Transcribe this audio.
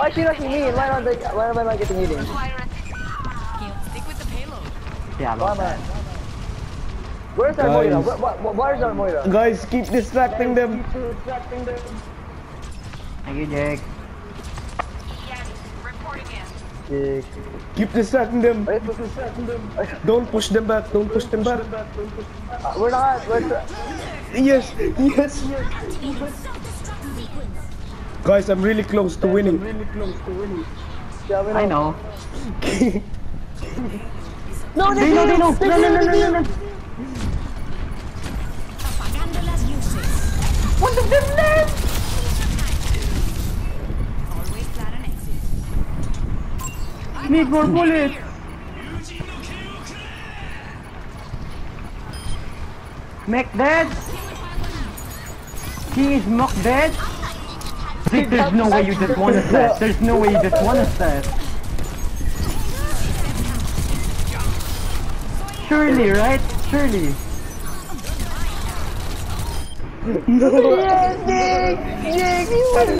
Why is she rushing me? Why not? Like, why am I not getting healing? Stick with the payload. Yeah, why am I? Where's our Guys. Moira? Where, where, where's our Moira? Guys, keep distracting them. Thank you, Jake. Jake. Keep distracting them. Wait, push distracting them. Don't push them back. Don't push them back. Uh, we're not. We're. Yes, yes. Guys, I'm really close to winning. Yeah, we I know. No, They know, they know. No, no, no, no, no, no. Apagando las luces. What the business? Always plan an exit. Need more bullets. Mech dead. He is mock dead. Vic, there's no way you just won a set. There's no way you just won a set. Surely, right? Surely. No. Yes, Jake! Jake, you win!